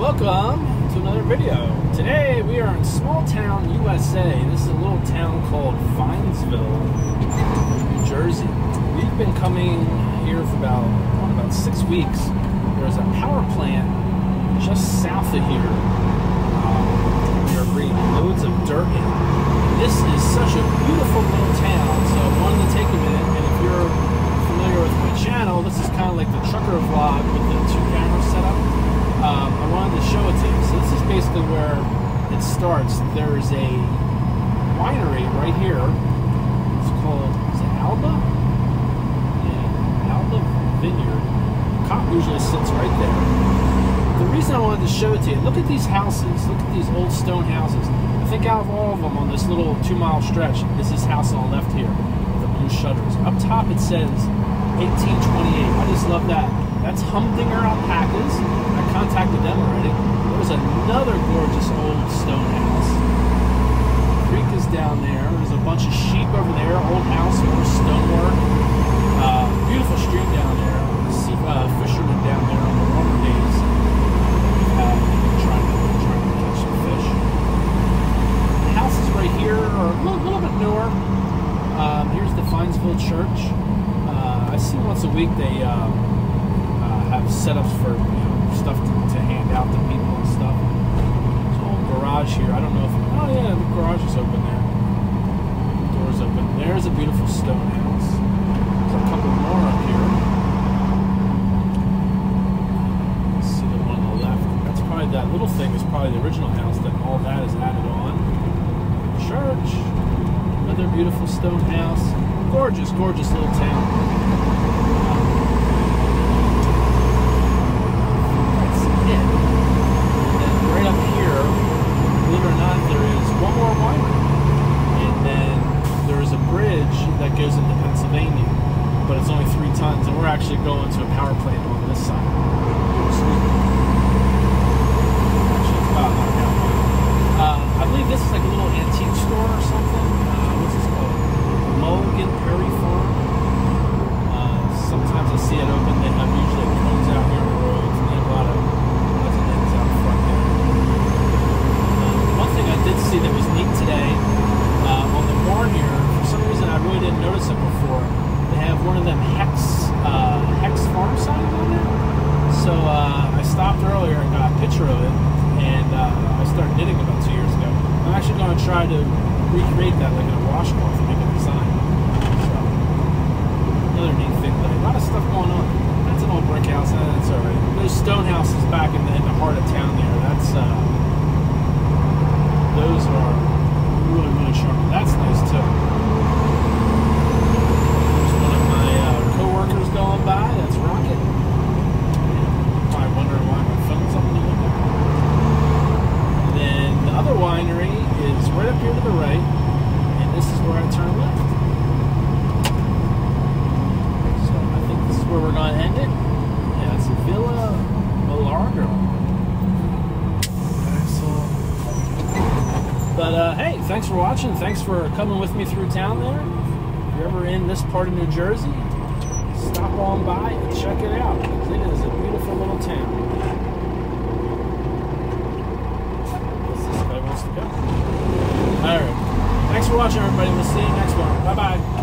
Welcome to another video. Today we are in small town USA. This is a little town called Finesville, New Jersey. We've been coming here for about about six weeks. There's a power plant just south of here. Um, we are bringing loads of dirt in. This is such a beautiful little town, so I wanted to take a minute. And if you're familiar with my channel, this is kind of like the trucker vlog with the two cameras set up um, I wanted to show it to you. Where it starts. There's a winery right here. It's called, is it Alba? Yeah, Alba Vineyard. Cop usually sits right there. The reason I wanted to show it to you, look at these houses. Look at these old stone houses. I think out of all of them on this little two mile stretch, this is house on the left here with the blue shutters. Up top it says 1828. I just love that. That's Humdinger Alpacas. I contacted them already. There's another gorgeous old stone house. The Creek is down there. There's a bunch of sheep over there. Old house, more stonework. Uh, beautiful stream down there. See uh, fishermen down there on the warmer days. Uh, trying to trying to catch some fish. The houses right here are a little, little bit newer. Um, here's the Finesville Church. Uh, I see once a week they. Um, have setups for you know, stuff to, to, hand out to people and stuff. Garage here. I don't know if oh yeah, the garage is open there. The door's open. There's a beautiful stone house. There's a couple more up here. See the one on the left. That's probably that little thing is probably the original house. Then all that is added on. Church. Another beautiful stone house. Gorgeous, gorgeous little town. right up here, believe it or not, there is one more winery. And then there is a bridge that goes into Pennsylvania, but it's only three tons, and we're to a power plant on this side. Uh, I believe this is like a little antique store or something. Uh, what's this called? Mulligan Prairie Farm. Uh, sometimes I see it open. They have usually cones out here on the roads, they have a lot of one thing I did see that was neat today uh, on the barn here. For some reason, I really didn't notice it before. They have one of them uh, hex farm signs on there. So uh, I stopped earlier and got a picture of it, and uh, I started knitting about two years ago. I'm actually going to try to recreate that like in a washcloth and make a design. So another neat thing. But a lot of stuff going on. That's an old brick house. and That's all right. There's stone houses back in the, in the heart of town there. That's uh, those are really, really sharp. That's nice too. There's one of my uh, co-workers going by. That's Rocket. Probably wondering why my phone's up there. And then the other winery is right up here to the right, and this is where I turn left. So I think this is where we're going to end it. Yeah, it's Villa Milagro. But uh, hey, thanks for watching. Thanks for coming with me through town there. If you're ever in this part of New Jersey, stop on by and check it out. It is a beautiful little town. This guy wants to go. All right. Thanks for watching, everybody. We'll see you next one. Bye bye.